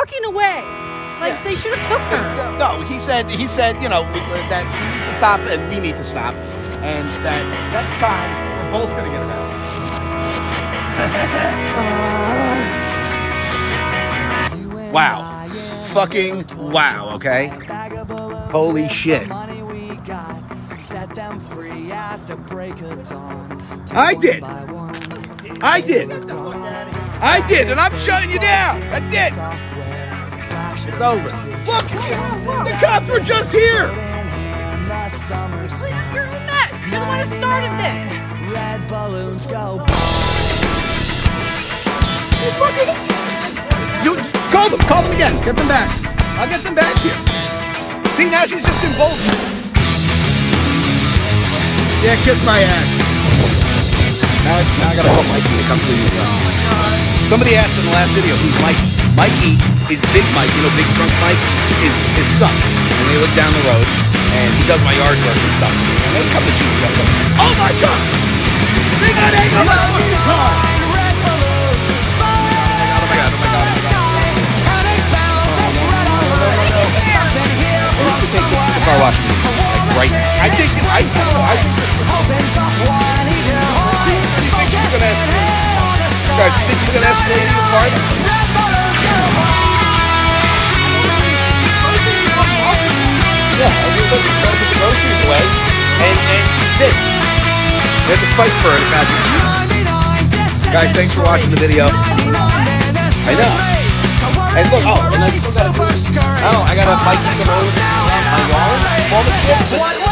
walking away. Like Yeah. they should have took her. No, no, he said he said you know uh, that she needs to stop and we need to stop, and that next time we're both gonna get arrested. wow, fucking wow. Okay, holy shit. I did. I did. I did, and I'm shutting you down. That's it. It's over. Look, the cops were just here. Clean up your own mess. You're the one who started this. Red balloons go. You call them. Call them again. Get them back. I'll get them back here. See, now she's just emboldened. Yeah, kiss my ass. Now, I gotta call Mikey to come clean this up. Somebody asked in the last video who's Mikey. Mikey is Big Mike, you know, Big Drunk Mike is his son. And they live down the road, and he does my yard work and stuff. And they come to Jesus. Oh my God! They got falling Oh my God, car wash like right. I think I, I, I, go Yeah, was to the groceries away, and and this. We had to fight for it, guys. 99 decisions Guys, thanks for watching the video. I know. And look, oh, and I still gotta do. I don't. I gotta Mikey come over my yard, all the shit.